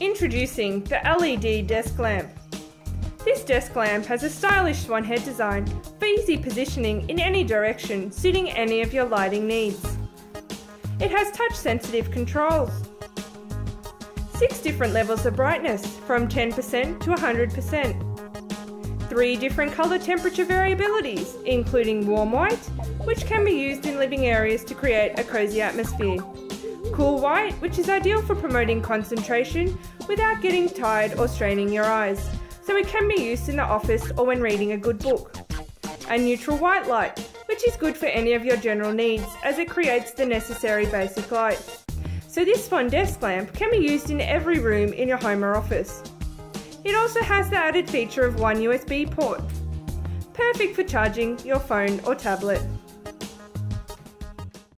Introducing the LED desk lamp. This desk lamp has a stylish swan head design for easy positioning in any direction, suiting any of your lighting needs. It has touch sensitive controls. Six different levels of brightness from 10% to 100%. Three different colour temperature variabilities, including warm white, which can be used in living areas to create a cosy atmosphere. Cool white, which is ideal for promoting concentration without getting tired or straining your eyes, so it can be used in the office or when reading a good book. A neutral white light, which is good for any of your general needs as it creates the necessary basic light. So this Swan desk lamp can be used in every room in your home or office. It also has the added feature of one USB port, perfect for charging your phone or tablet.